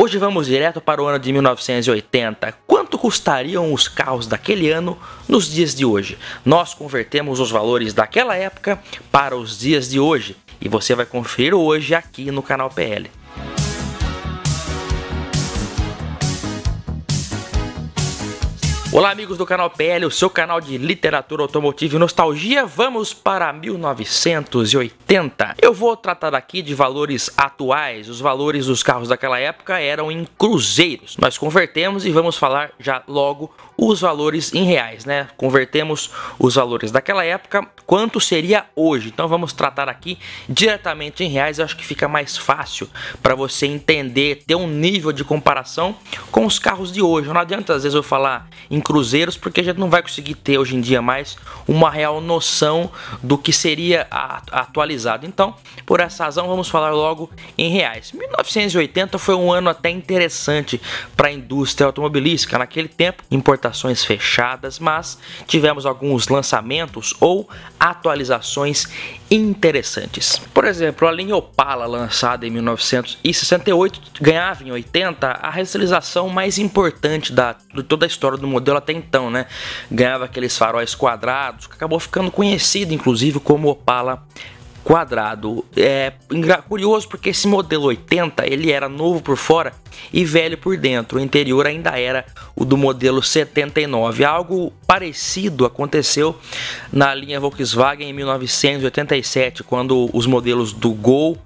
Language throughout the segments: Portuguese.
Hoje vamos direto para o ano de 1980. Quanto custariam os carros daquele ano nos dias de hoje? Nós convertemos os valores daquela época para os dias de hoje e você vai conferir hoje aqui no canal PL. Olá amigos do canal PL, o seu canal de literatura automotiva e nostalgia, vamos para 1980. Eu vou tratar aqui de valores atuais, os valores dos carros daquela época eram em cruzeiros. Nós convertemos e vamos falar já logo os valores em reais, né? Convertemos os valores daquela época, quanto seria hoje. Então vamos tratar aqui diretamente em reais, eu acho que fica mais fácil para você entender, ter um nível de comparação com os carros de hoje. Não adianta às vezes eu falar em cruzeiros, porque a gente não vai conseguir ter hoje em dia mais uma real noção do que seria atualizado. Então, por essa razão, vamos falar logo em reais. 1980 foi um ano até interessante para a indústria automobilística. Naquele tempo, apresentações fechadas, mas tivemos alguns lançamentos ou atualizações interessantes. Por exemplo, a linha Opala, lançada em 1968, ganhava em 80 a realização mais importante da, de toda a história do modelo até então, né? Ganhava aqueles faróis quadrados, que acabou ficando conhecido, inclusive, como Opala quadrado. É curioso porque esse modelo 80 ele era novo por fora e velho por dentro. O interior ainda era o do modelo 79. Algo parecido aconteceu na linha Volkswagen em 1987, quando os modelos do Gol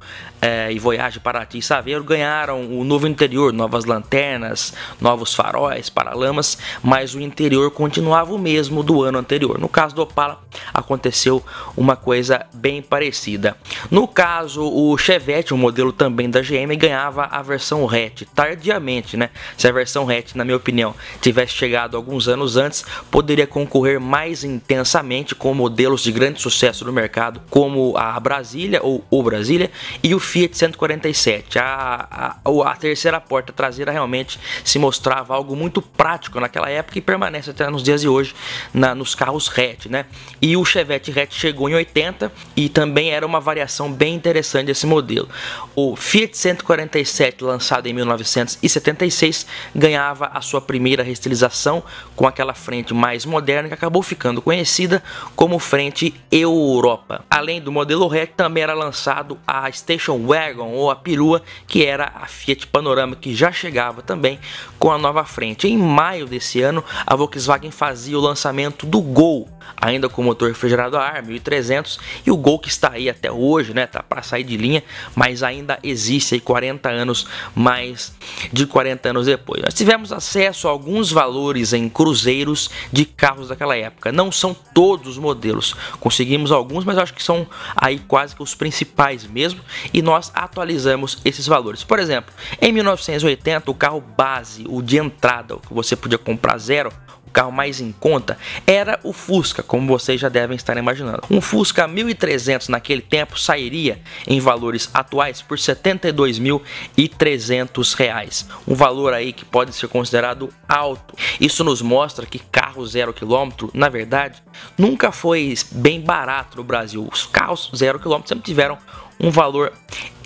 é, e Voyage Paraty e Saveiro ganharam o novo interior, novas lanternas, novos faróis, paralamas, mas o interior continuava o mesmo do ano anterior. No caso do Opala, aconteceu uma coisa bem parecida. No caso, o Chevette, um modelo também da GM, ganhava a versão hatch tardiamente, né? Se a versão hatch, na minha opinião, tivesse chegado alguns anos antes, poderia concorrer mais intensamente com modelos de grande sucesso no mercado, como a Brasília ou o Brasília e o Fiat 147. A, a, a terceira porta traseira realmente se mostrava algo muito prático naquela época e permanece até nos dias de hoje na, nos carros hatch, né? E o Chevette hatch chegou em 80 e também era uma variação bem interessante desse modelo. O Fiat 147 lançado em 1976 ganhava a sua primeira restilização com aquela frente mais moderna que acabou ficando conhecida como frente Europa. Além do modelo hatch também era lançado a Station Wagon ou a perua, que era a Fiat Panorama, que já chegava também com a nova frente. Em maio desse ano, a Volkswagen fazia o lançamento do Gol, ainda com motor refrigerado a ar 1300 e o Gol que está aí até hoje, né, tá para sair de linha, mas ainda existe aí 40 anos mais de 40 anos depois. Nós tivemos acesso a alguns valores em cruzeiros de carros daquela época. Não são todos os modelos, conseguimos alguns, mas acho que são aí quase que os principais mesmo e nós nós atualizamos esses valores. Por exemplo, em 1980, o carro base, o de entrada, que você podia comprar zero, carro mais em conta, era o Fusca, como vocês já devem estar imaginando. Um Fusca 1300 naquele tempo sairia em valores atuais por 72.300 reais, um valor aí que pode ser considerado alto. Isso nos mostra que carro zero quilômetro, na verdade, nunca foi bem barato no Brasil. Os carros zero quilômetro sempre tiveram um valor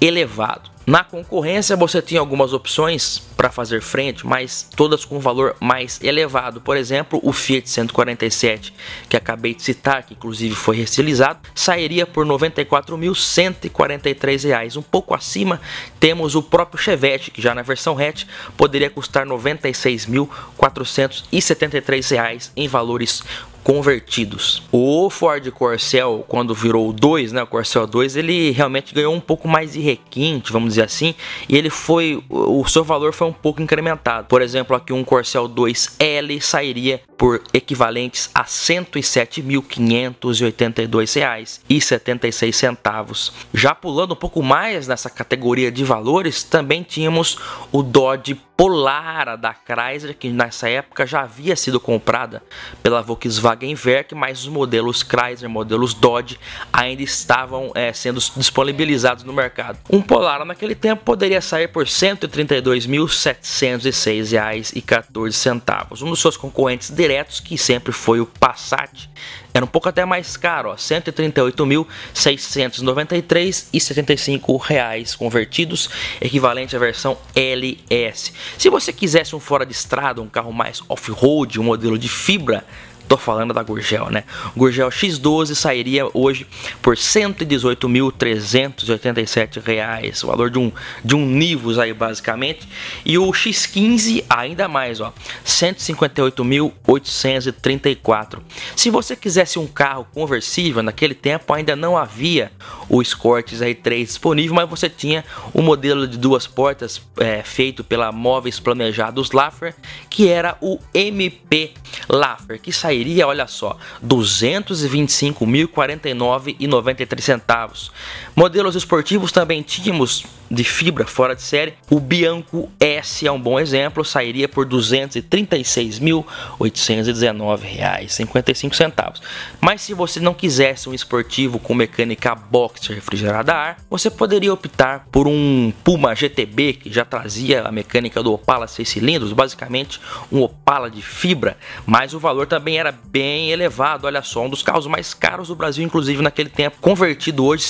elevado. Na concorrência você tinha algumas opções para fazer frente, mas todas com valor mais elevado. Por exemplo, o Fiat 147 que acabei de citar, que inclusive foi restilizado, sairia por R$ 94.143. Um pouco acima temos o próprio Chevette, que já na versão hatch poderia custar R$ 96.473 em valores convertidos. O Ford Corcel, quando virou o 2, né, o Corcel 2, ele realmente ganhou um pouco mais de requinte, vamos dizer assim, e ele foi, o seu valor foi um pouco incrementado. Por exemplo, aqui um Corcel 2L sairia por equivalentes a R$ 107.582,76. Já pulando um pouco mais nessa categoria de valores, também tínhamos o Dodge Polara da Chrysler, que nessa época já havia sido comprada pela Volkswagen Werk, mas os modelos Chrysler, modelos Dodge ainda estavam é, sendo disponibilizados no mercado. Um Polara naquele tempo poderia sair por R$ 132.706,14. Um dos seus concorrentes de diretos, que sempre foi o Passat. Era um pouco até mais caro, 138.693,75 reais convertidos, equivalente à versão LS. Se você quisesse um fora de estrada, um carro mais off-road, um modelo de fibra, Tô falando da Gurgel, né? Gurgel X12 sairia hoje por 118.387 reais, o valor de um de um Nivus aí basicamente, e o X15 ainda mais, ó, 158.834. Se você quisesse um carro conversível, naquele tempo ainda não havia o Escort R3 disponível, mas você tinha o modelo de duas portas é, feito pela Móveis Planejados Laffer, que era o MP Laffer, que sairia sairia, olha só, R$ 225.049,93 centavos. Modelos esportivos também tínhamos de fibra fora de série. O Bianco S é um bom exemplo, sairia por R$ 236.819,55 Mas se você não quisesse um esportivo com mecânica boxer refrigerada a ar, você poderia optar por um Puma GTB que já trazia a mecânica do Opala 6 cilindros, basicamente um Opala de fibra, mas o valor também era bem elevado. Olha só, um dos carros mais caros do Brasil, inclusive naquele tempo, convertido hoje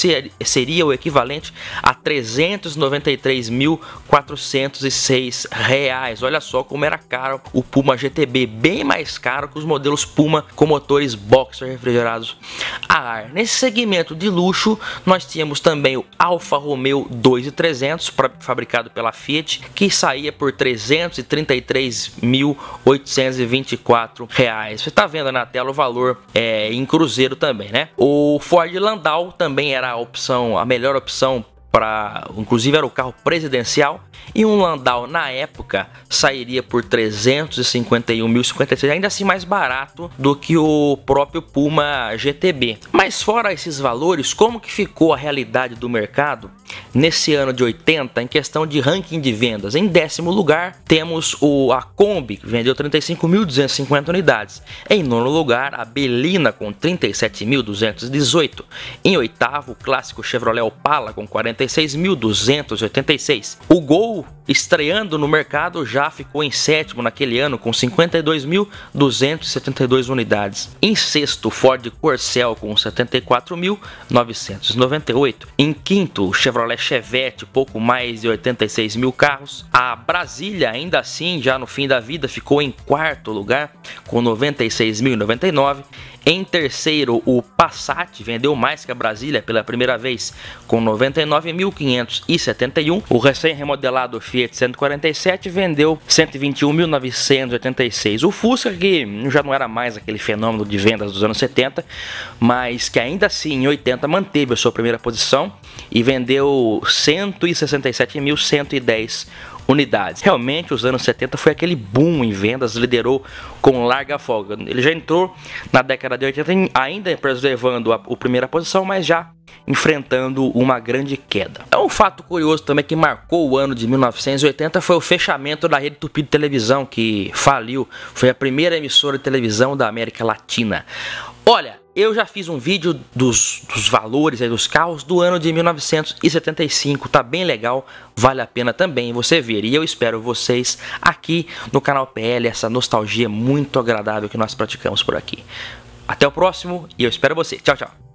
seria o equivalente a 393.406 reais. Olha só como era caro o Puma GTB, bem mais caro que os modelos Puma com motores boxer refrigerados a ar. Nesse segmento de luxo, nós tínhamos também o Alfa Romeo 2300, fabricado pela Fiat, que saía por 333.824 reais. Você está vendo na tela o valor é, em cruzeiro também, né? O Ford Landau também era a opção, a melhor opção para, inclusive era o carro presidencial, e um Landau na época sairia por 351.056, ainda assim mais barato do que o próprio Puma GTB. Mas fora esses valores, como que ficou a realidade do mercado nesse ano de 80 em questão de ranking de vendas? Em décimo lugar, temos o a Kombi, que vendeu 35.250 unidades. Em nono lugar, a Belina com 37.218. Em oitavo, o clássico Chevrolet Opala com 45 56.286. O Gol, estreando no mercado, já ficou em sétimo naquele ano com 52.272 unidades. Em sexto, Ford Corcel com 74.998. Em quinto, Chevrolet Chevette, pouco mais de 86 mil carros. A Brasília, ainda assim, já no fim da vida, ficou em quarto lugar com 96.099. Em terceiro, o Passat vendeu mais que a Brasília pela primeira vez, com 99.571. O recém-remodelado Fiat 147 vendeu 121.986. O Fusca, que já não era mais aquele fenômeno de vendas dos anos 70, mas que ainda assim em 80 manteve a sua primeira posição e vendeu 167.110 unidades. Realmente, os anos 70 foi aquele boom em vendas, liderou com larga folga. Ele já entrou na década de 80 ainda preservando a, a primeira posição, mas já enfrentando uma grande queda. É um fato curioso também que marcou o ano de 1980 foi o fechamento da rede Tupi de televisão que faliu. Foi a primeira emissora de televisão da América Latina. Olha, eu já fiz um vídeo dos, dos valores aí dos carros do ano de 1975, tá bem legal, vale a pena também você ver. E eu espero vocês aqui no canal PL, essa nostalgia muito agradável que nós praticamos por aqui. Até o próximo e eu espero você. Tchau, tchau.